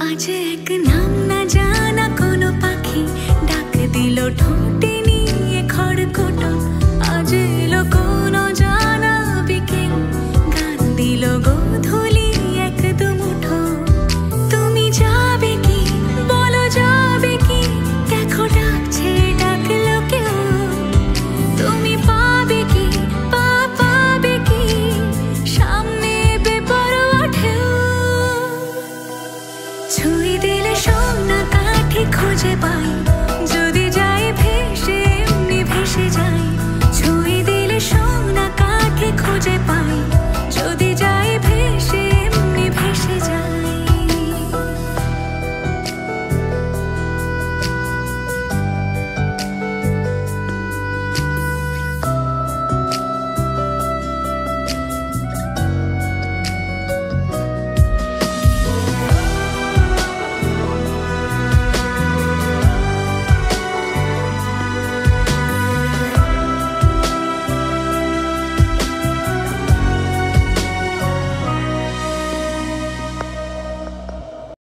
আজ এক নাম না জানা কোনো পাখি ডাক দিল ঠোঁটে खोजे पाई।